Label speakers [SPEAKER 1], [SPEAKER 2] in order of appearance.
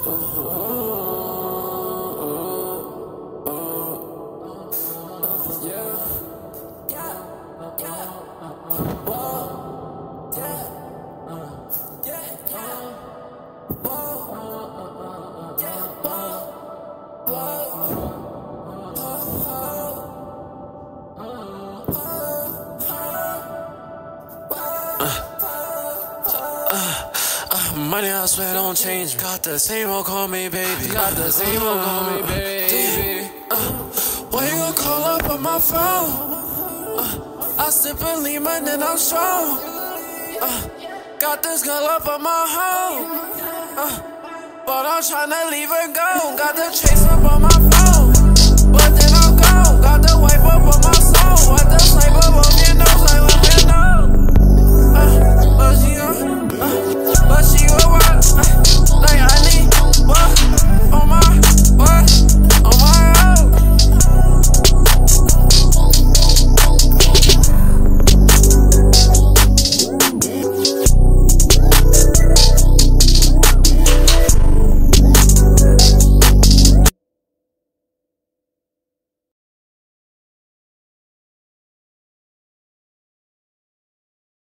[SPEAKER 1] Uh, uh, uh. Money I swear don't change. Got the same old call me baby. Got the same old call me baby. Uh, why you gonna call up on my phone? Uh, I sip a lemon and I'm strong. Uh, got this girl up on my home. Uh, but I'm tryna leave her go. Got the chase up on my phone.